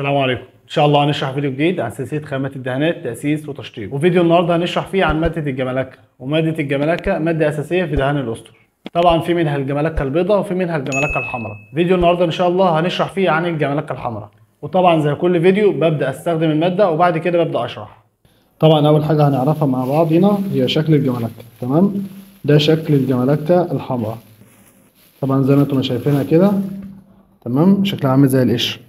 السلام عليكم. إن شاء الله هنشرح فيديو جديد عن سلسلة خامات الدهانات تأسيس وتشطيب. وفيديو النهارده هنشرح فيه عن مادة الجمالكه ومادة الجمالكه مادة أساسية في دهان الأسطر. طبعا في منها الجمالكه البيضاء وفي منها الجمالكه الحمراء. فيديو النهارده إن شاء الله هنشرح فيه عن الجمالكه الحمراء. وطبعا زي كل فيديو ببدأ أستخدم المادة وبعد كده ببدأ أشرح. طبعا أول حاجة هنعرفها مع بعض هنا هي شكل الجمالكه تمام؟ ده شكل الجمالكه الحمراء. طبعا زي ما أنتم شايفينها كده. تمام؟ شكلها عامل زي القشر.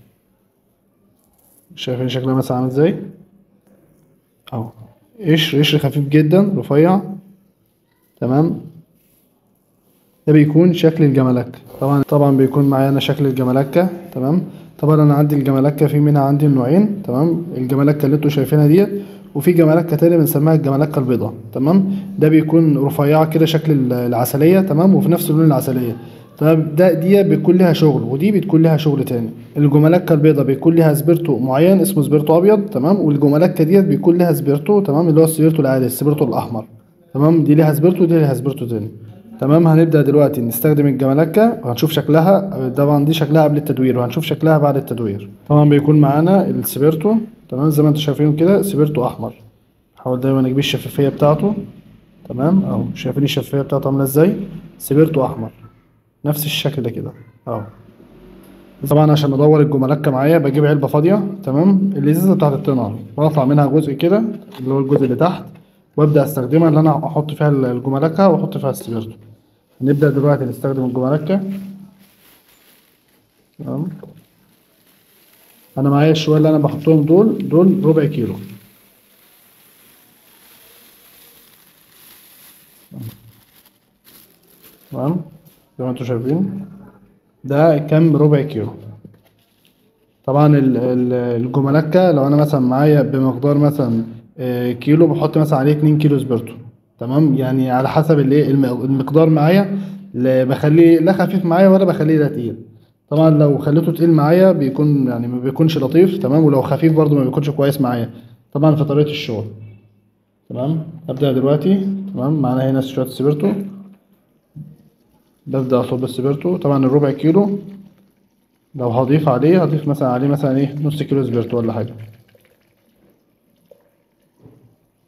شايفين شكلها مثلا عامل إزاي؟ أهو. قشر قشر خفيف جدا رفيع. تمام؟ ده بيكون شكل الجمالكه طبعا طبعا بيكون معانا شكل الجمالكه تمام؟ طبعا أنا عندي الجمالكه في منها عندي نوعين تمام؟ الجمالكه اللي أنتوا شايفينها ديت. وفي جمالكه تانية بنسميها الجمالكه البيضاء. تمام؟ ده بيكون رفيعه كده شكل العسلية. تمام؟ وفي نفس لون العسلية. طب ده دي بيكون لها شغل ودي بتكون لها شغل تاني. الجمالكه البيضاء بيكون لها سبيرتو معين اسمه سبيرتو أبيض تمام؟ والجمالكه ديت بيكون لها سبيرتو تمام؟ اللي هو السبيرتو العادي السبيرتو الأحمر تمام؟ دي لها سبيرتو ودي لها سبيرتو تاني. تمام؟ هنبدأ دلوقتي نستخدم الجمالكه وهنشوف شكلها. طبعا دي شكلها قبل التدوير وهنشوف شكلها بعد التدوير. طبعا بيكون معانا السبيرتو تمام؟ زي ما أنتم شايفين كده سبيرتو أحمر. حاول دايما نجيب الشفافية بتاعته تمام؟ اهو شايفين الشفافية بتاعته عاملة إزاي؟ سبيرتو أحمر. نفس الشكل ده كده. اهو طبعا عشان أدور الجملكه معايا بجيب علبة فاضية تمام؟ الازازه بتاعت الطنان واقطع منها جزء كده اللي هو الجزء اللي تحت وأبدأ أستخدمها اللي أنا أحط فيها الجملكة وأحط فيها السبيرتو هنبدا دلوقتي نستخدم الجملكة. تمام؟ أنا معايا الشوية اللي أنا بحطهم دول دول ربع كيلو. تمام؟ زي ما أنتم شايفين. ده كام؟ ربع كيلو. طبعا الجملكة لو أنا مثلا معايا بمقدار مثلا كيلو بحط مثلا عليه 2 كيلو سبرتو. تمام؟ يعني على حسب الايه المقدار معايا بخليه لا خفيف معايا ولا بخليه لا تقيل. طبعا لو خليته تقيل معايا بيكون يعني ما بيكونش لطيف تمام؟ ولو خفيف برضو ما بيكونش كويس معايا. طبعا في طريقة الشغل. تمام؟ ابدا دلوقتي. تمام؟ معانا هنا شوية سبرتو. ببدأ أصب السبرتو طبعا الربع كيلو لو هضيف عليه هضيف مثلا عليه مثلا إيه نص كيلو سبرتو ولا حاجة.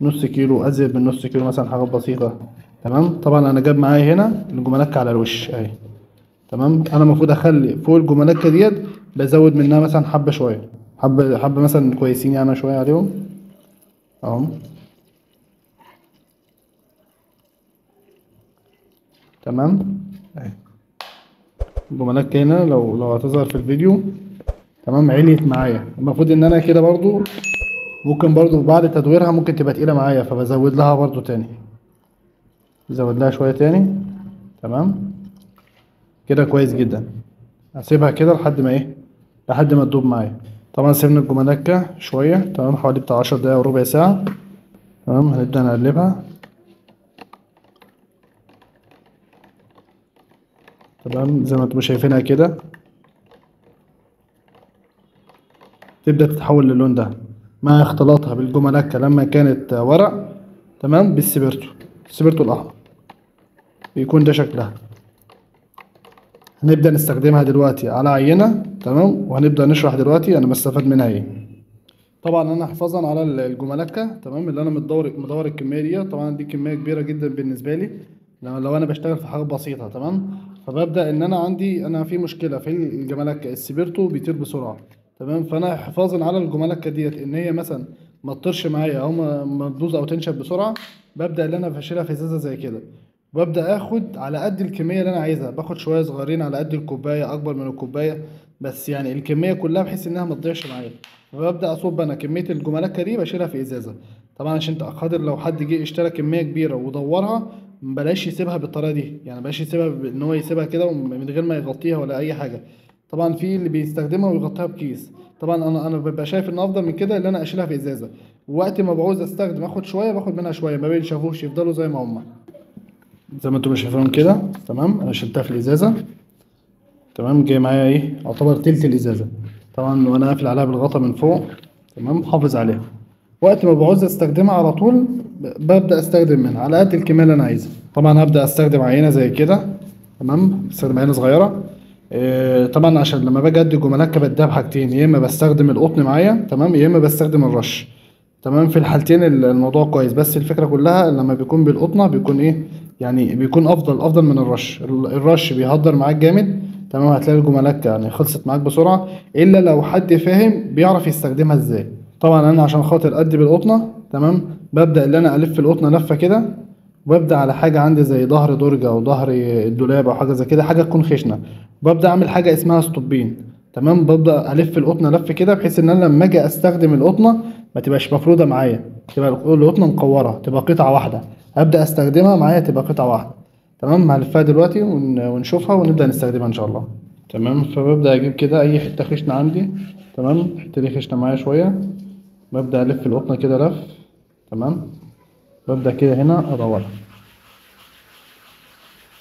نص كيلو أزيد من نص كيلو مثلا حاجات بسيطة. تمام؟ طبعا أنا جاب معايا هنا الجملكة على الوش أهي. تمام؟ أنا المفروض أخلي فوق الجملكة ديت بزود منها مثلا حبة شوية. حبة حبة مثلا كويسين يعني شوية عليهم. أهو. تمام؟ اهي الجملكة هنا لو لو هتظهر في الفيديو. تمام؟ عليت معايا. المفروض إن أنا كده برضو ممكن برضو بعد تدويرها ممكن تبقى تقيلة معايا فبزود لها برضو تاني. بزود لها شوية تاني. تمام؟ كده كويس جدا. هسيبها كده لحد ما إيه؟ لحد ما تدوب معايا. طبعا سيبنا الجملكة شوية. تمام؟ حوالي بتاع عشر دقايق وربع ساعة. تمام؟ هنبدأ نقلبها. تمام زي ما أنتم شايفينها كده. تبدأ تتحول للون ده. مع اختلاطها بالجملكة لما كانت ورق تمام بالسبرتو. السبرتو الأحمر. بيكون ده شكلها. هنبدأ نستخدمها دلوقتي على عينة تمام وهنبدأ نشرح دلوقتي. أنا بستفاد منها إيه؟ طبعا أنا حفاظا على الجملكة تمام اللي أنا مدور مدور الكمية دي طبعا دي كمية كبيرة جدا بالنسبة لي. لو أنا بشتغل في حاجات بسيطة تمام فببدأ إن أنا عندي أنا في مشكلة في الجملكه السبيرتو بيطير بسرعة تمام؟ فأنا حفاظا على الجملكه ديت إن هي مثلا ما تطيرش معايا أو ما تبوظ أو تنشف بسرعة ببدأ إن أنا بشيلها في إزازة زي كده. وابدا آخد على قد الكمية اللي أنا عايزها باخد شوية صغيرين على قد الكوباية أكبر من الكوباية بس يعني الكمية كلها بحيث إنها ما تضيعش معايا. فببدأ أصب أنا كمية الجملكه دي بشيلها في إزازة. طبعا عشان خاطر لو حد جه اشترى كمية كبيرة ودورها بلاش يسيبها بالطريقة دي. يعني بلاش يسيبها إن هو يسيبها كده من غير ما يغطيها ولا أي حاجة. طبعا في اللي بيستخدمها ويغطيها بكيس. طبعا أنا أنا ببقى شايف إن أفضل من كده إن أنا أشيلها في إزازة. وقت ما بعوز أستخدم آخد شوية باخد منها شوية. ما بينشفوش يفضلوا زي ما هما زي ما أنتم شايفين كده. تمام؟ أنا شلتها في الإزازة. تمام؟ جاي معايا إيه؟ يعتبر تلت الإزازة. طبعا وأنا قافل عليها بالغطا من فوق. تمام؟ حافظ عليها. وقت ما بعوز استخدمها على طول ببدأ استخدم منها على قد الكميه اللي أنا عايزها طبعا هبدأ استخدم عينة زي كده تمام؟ استخدم عينة صغيرة. آه، طبعا عشان لما باجي أدي جملكه بديها بحاجتين يا إما بستخدم القطن معايا تمام؟ يا إما بستخدم الرش. تمام؟ في الحالتين ال- الموضوع كويس. بس الفكرة كلها لما بيكون بالقطنة بيكون إيه؟ يعني بيكون أفضل أفضل من الرش. ال- الرش بيهدر معاك جامد تمام؟ هتلاقي الجملكه يعني خلصت معاك بسرعة إلا لو حد فاهم بيعرف يستخدمها إزاي. طبعا أنا عشان خاطر أدي بالقطنة تمام؟ ببدأ إن أنا ألف القطنة لفة كده وأبدأ على حاجة عندي زي ظهر درج أو ظهر الدولاب أو حاجة زي كده حاجة تكون خشنة. وببدا أعمل حاجة اسمها ستوبين تمام؟ ببدأ ألف القطنة لف كده بحيث إن أنا لما أجي أستخدم القطنة ما تبقاش مفرودة معايا. تبقى القطنة مقوره تبقى قطعة واحدة. أبدأ أستخدمها معايا تبقى قطعة واحدة. تمام؟ هلفها دلوقتي ون- ونشوفها ونبدأ نستخدمها إن شاء الله. تمام؟ فببدأ أجيب كده أي حتة خشنة عندي. تمام؟ الحته دي خشنة معايا شوية. ببدا ألف القطنه كده لف تمام؟ ببدا كده هنا ادورها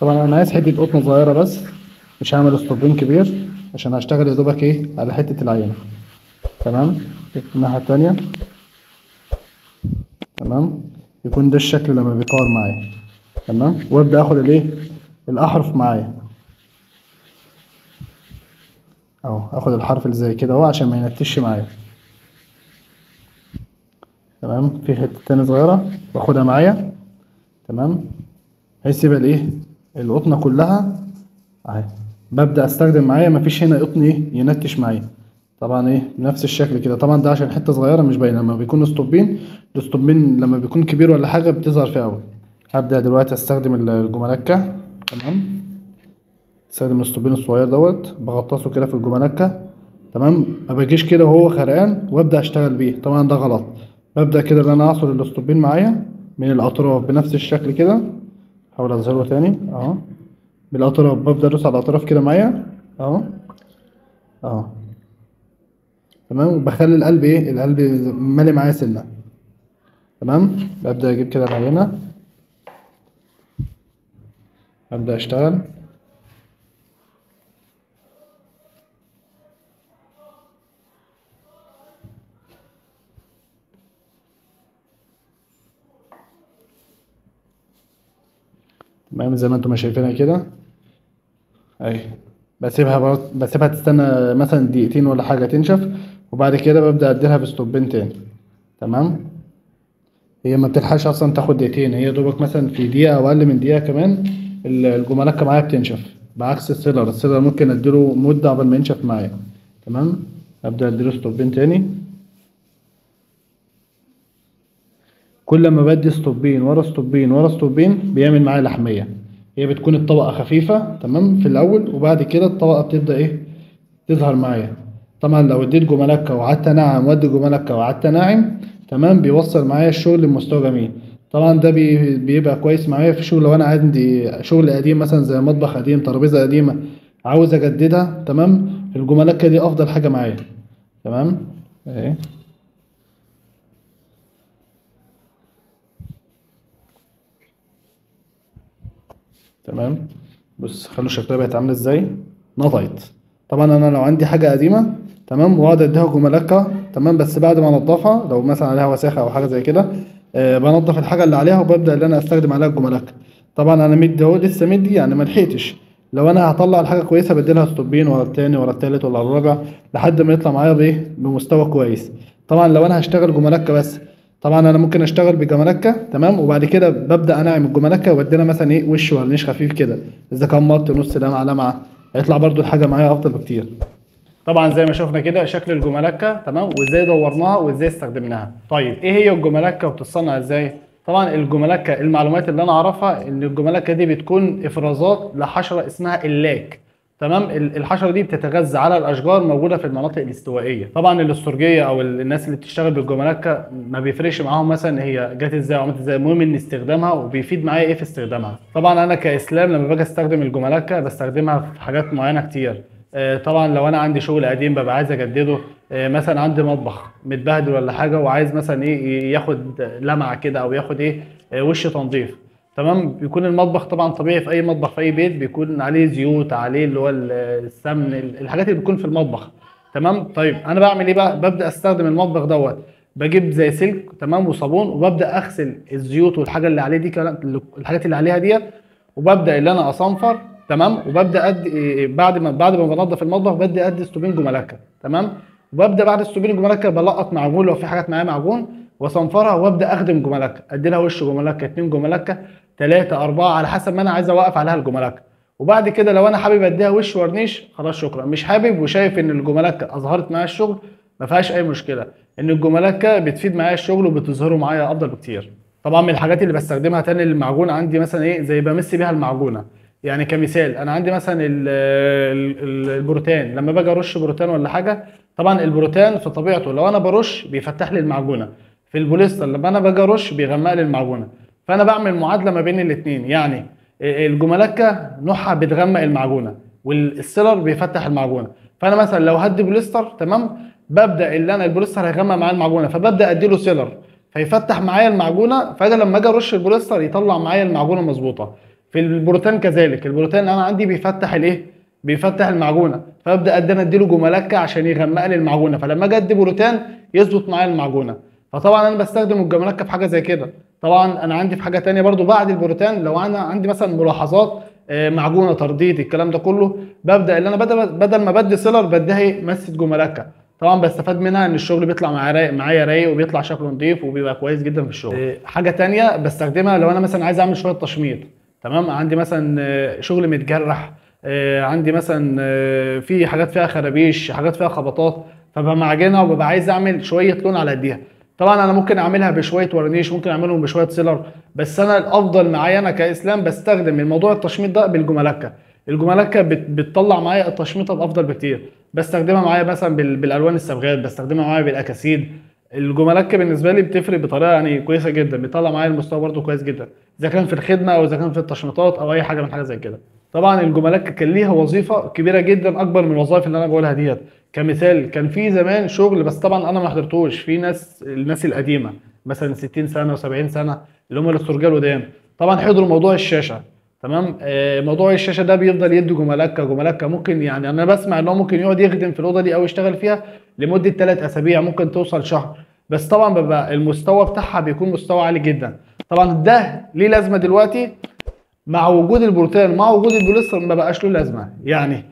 طبعا أنا عايز حتة قطنه صغيرة بس مش هعمل اسطوبين كبير عشان هشتغل يا دوبك إيه على حتة العينة. تمام؟ الناحية التانية. تمام؟ يكون ده الشكل لما بيكور معايا. تمام؟ وأبدأ آخد الإيه الأحرف معايا. أهو آخد الحرف اللي زي كده اهو عشان ما ينتش معايا. تمام؟ في حتة تانية صغيرة؟ باخدها معايا. تمام؟ يبقى الايه القطنة كلها. أهي. ببدأ أستخدم معايا. مفيش هنا قطن إيه؟ ينتش معايا. طبعا إيه؟ بنفس الشكل كده. طبعا ده عشان حتة صغيرة مش باينة. لما بيكون اسطوبين الاسطوبين لما بيكون كبير ولا حاجة بتظهر فيه قوي هبدأ دلوقتي أستخدم ال- الجملكة. تمام؟ أستخدم الاسطوبين الصغير دوت. بغطسه كده في الجملكة. تمام؟ ما باجيش كده وهو خرقان وأبدأ أشتغل بيه. طبعا ده غلط. ببدا كده ان أنا اعصر الاسطوبين معايا من الأطراف بنفس الشكل كده. احاول اظهره تاني. أهو. بالاطراف ببدأ أدوس على الأطراف كده معايا. أهو. أهو. تمام؟ وبخلي القلب إيه؟ القلب مالي معايا سنه تمام؟ ببدأ أجيب كده العينة. أبدأ أشتغل. تمام زي ما أنتم شايفينها كده؟ اهي بسيبها بسيبها تستنى مثلا دقيقتين ولا حاجة تنشف وبعد كده ببدأ أديلها بستوبين تاني. تمام؟ هي ما بتلحقش أصلا تاخد دقيقتين هي دوبك مثلا في دقيقة أو أقل من دقيقة كمان ال- الجملكة معايا بتنشف بعكس ال sealer. ال sealer ممكن أديله مدة قبل ما ينشف معايا. تمام؟ أبدأ أديله ستوبين تاني. كل ما بدي ستوبين ورا ستوبين ورا ستوبين بيعمل معايا لحمية. هي بتكون الطبقة خفيفة تمام في الأول وبعد كده الطبقة بتبدأ إيه؟ تظهر معايا. طبعا لو اديت جملكة وقعدت أنعم وادي جملكة وقعدت أنعم تمام بيوصل معايا الشغل لمستوى جميل. طبعا ده بي- بيبقى كويس معايا. في شغل لو أنا عندي شغل قديم مثلا زي مطبخ قديم ترابيزة قديمة عاوز أجددها تمام الجملكة دي أفضل حاجة معايا. تمام؟ أهي تمام؟ بص خلوا شكلها بقت عاملة إزاي؟ نضيت طبعا أنا لو عندي حاجة قديمة تمام وأقعد أديها جملكة تمام بس بعد ما أنضفها لو مثلا عليها وساخة أو حاجة زي كده آه بنضف الحاجة اللي عليها وببدأ إن أنا أستخدم عليها الجملكة. طبعا أنا مدي أهو لسه مدي يعني ما لحقتش. لو أنا هطلع الحاجة كويسة بديلها ستوبين ورا التاني ورا التالت ورا الرابع لحد ما يطلع معايا بإيه؟ بمستوى كويس. طبعا لو أنا هشتغل جملكة بس طبعا أنا ممكن أشتغل بجملكه تمام؟ وبعد كده ببدأ أنعم الجملكه واديلها مثلا إيه وش ورنيش خفيف كده. إذا كان مط نص لمعه لمعه هيطلع برضو الحاجة معايا أفضل بكتير. طبعا زي ما شفنا كده شكل الجملكه تمام؟ وإزاي دورناها وإزاي استخدمناها. طيب إيه هي الجملكه وبتتصنع إزاي؟ طبعا الجملكه المعلومات اللي أنا أعرفها إن الجملكه دي بتكون إفرازات لحشرة اسمها اللاك. تمام؟ ال- الحشرة دي بتتغذى على الأشجار موجودة في المناطق الاستوائية. طبعا الأسترجية أو ال- الناس اللي بتشتغل بالجملكه ما بيفرقش معاهم مثلا هي جت إزاي وعملت إزاي. المهم إن استخدامها وبيفيد معايا إيه في استخدامها. طبعا أنا كإسلام لما باجي أستخدم الجملكه بستخدمها في حاجات معينة كتير. آه، طبعا لو أنا عندي شغل قديم ببقى عايز أجدده. آه، مثلا عندي مطبخ متبهدل ولا حاجة وعايز مثلا إيه ياخد لمعة كده أو ياخد إيه آه، وش تنظيف. تمام؟ بيكون المطبخ طبعا طبيعي في أي مطبخ في أي بيت بيكون عليه زيوت عليه اللي هو ال- السمن ال- الحاجات اللي بتكون في المطبخ. تمام؟ طيب أنا بعمل إيه بقى؟ ببدأ أستخدم المطبخ دوت. بجيب زي سلك تمام؟ وصابون وببدأ أغسل الزيوت والحاجة اللي عليه دي الحاجات اللي عليها ديت وببدأ اللي أنا أصنفر. تمام؟ وببدأ أدي بعد ما بعد ما بنضف المطبخ بدي أدي ستوبين جملكة. تمام؟ وببدأ بعد ستوبين جملكة بلقط معجون لو في حاجات معايا معجون وأصنفرها وأبدأ أخدم جملكة. أدي لها وش جملكة اتنين جملكة. ثلاثة أربعة على حسب ما أنا عايز أوقف عليها الجملكه وبعد كده لو أنا حابب أديها وش ورنيش خلاص شكرا. مش حابب وشايف إن الجملكه أظهرت معايا الشغل ما فيهاش أي مشكلة. إن الجملكه بتفيد معايا الشغل وبتظهره معايا أفضل بكتير. طبعا من الحاجات اللي بستخدمها تاني للمعجون عندي مثلا إيه زي بمس بيها المعجونة. يعني كمثال أنا عندي مثلا ال- ال- ال- البروتان. لما باجي أرش بروتان ولا حاجة طبعا البروتان في طبيعته لو أنا برش بيفتح لي المعجونة. في البوليستر لما أنا باجي أرش بيغمق لي المعجونة. فأنا بعمل معادلة ما بين الاثنين يعني الجملكه نوعها بتغمق المعجونة وال sealer بيفتح المعجونة. فأنا مثلا لو هدي بوليستر تمام؟ ببدأ اللي أنا البوليستر هيغمق معايا المعجونة فببدأ أديله sealer فيفتح معايا المعجونة. فأنا لما أجي أرش البوليستر يطلع معايا المعجونة مظبوطة. في البروتان كذلك البروتان أنا عندي بيفتح الإيه؟ بيفتح المعجونة. فابدا أدي أنا أديله جملكه عشان يغمق لي المعجونة. فلما أجي أدي بروتان يظبط معايا المعجونة. فطبعا أنا بستخدم الجملكه في حاجة زي كده. طبعا أنا عندي في حاجة تانية برضو بعد البروتان لو أنا عندي مثلا ملاحظات آه، معجونة ترديد الكلام ده كله ببدأ اللي أنا بدل بدل ما بدي sealer بديها إيه مسه جملكه طبعا بستفاد منها إن الشغل بيطلع معايا رايق معايا رايق وبيطلع شكله نظيف وبيبقى كويس جدا في الشغل. آه، حاجة تانية بستخدمها لو أنا مثلا عايز أعمل شوية تشميط. تمام؟ عندي مثلا آه، شغل متجرح آه، عندي مثلا في حاجات فيها خرابيش حاجات فيها خبطات فببقى معجنها وببقى عايز أعمل شوية لون على ايديها طبعا أنا ممكن أعملها بشوية ورنيش ممكن أعملهم بشوية sealer بس أنا الأفضل معايا أنا كإسلام بستخدم الموضوع التشميط ده بالجملكة. الجملكة بت- بتطلع معايا التشميطة الأفضل بكتير. بستخدمها معايا مثلا بال- بالألوان الصبغات بستخدمها معايا بالأكاسيد. الجملكة بالنسبة لي بتفرق بطريقة يعني كويسة جدا بيطلع معايا المستوى برده كويس جدا إذا كان في الخدمة أو إذا كان في التشميطات أو أي حاجة من حاجة زي كده. طبعا الجملكة كان ليها وظيفة كبيرة جدا أكبر من الوظائف اللي أنا بقولها ديت. كمثال كان في زمان شغل بس طبعا أنا ما حضرتوش. في ناس الناس القديمة مثلا 60 سنة و70 سنة اللي هم الأسترجال قدام طبعا حضروا موضوع الشاشة تمام؟ آه، موضوع الشاشة ده بيفضل يدي جملكه جملكه ممكن يعني أنا بسمع إن هو ممكن يقعد يخدم في الأوضة دي أو يشتغل فيها لمدة ثلاث أسابيع ممكن توصل شهر. بس طبعا بيبقى المستوى بتاعها بيكون مستوى عالي جدا. طبعا ده ليه لازمة دلوقتي؟ مع وجود البروتين مع وجود البوليستر ما بقاش له لازمة. يعني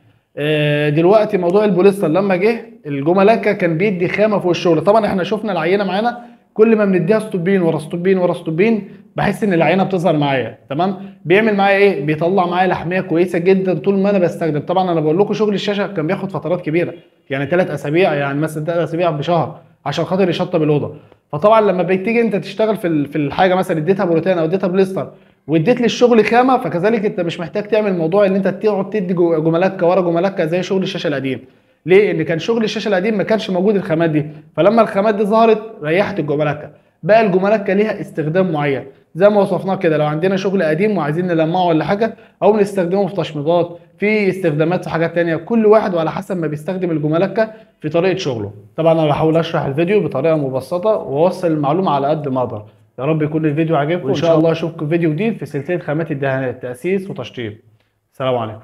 دلوقتي موضوع البوليستر لما جه الجملكه كان بيدي خامة فوق الشغل طبعا إحنا شفنا العينة معانا كل ما بنديها ستوبين ورا ستوبين ورا ستوبين بحس إن العينة بتظهر معايا. تمام؟ بيعمل معايا إيه؟ بيطلع معايا لحمية كويسة جدا طول ما أنا بستخدم. طبعا أنا بقول لكم شغل الشاشة كان بياخد فترات كبيرة يعني ثلاث أسابيع يعني مثلا ثلاث أسابيع بشهر عشان خاطر يشطب الأوضة. فطبعا لما بتيجي أنت تشتغل في في الحاجة مثلا اديتها بروتان أو اديتها بوليستر واديت للشغل خامة فكذلك انت مش محتاج تعمل موضوع ان انت تقعد تدي جملكة ورا جملكة زي شغل الشاشة القديم. ليه؟ ان كان شغل الشاشة القديم ما كانش موجود الخامات دي. فلما الخامات دي ظهرت ريحت الجملكة. بقى الجملكة ليها استخدام معين. زي ما وصفناه كده لو عندنا شغل قديم وعايزين نلمعه ولا حاجة أو بنستخدمه في تشميضات في استخدامات في حاجات تانية. كل واحد وعلى حسب ما بيستخدم الجملكة في طريقة شغله. طبعا أنا بحاول أشرح الفيديو بطريقة مبسطة وأوصل المعلومة على قد ما أقدر. يا رب يكون الفيديو عجبكم وإن شاء الله أشوفكم في فيديو جديد في سلسلة خامات الدهانات. تأسيس وتشطيب. السلام عليكم.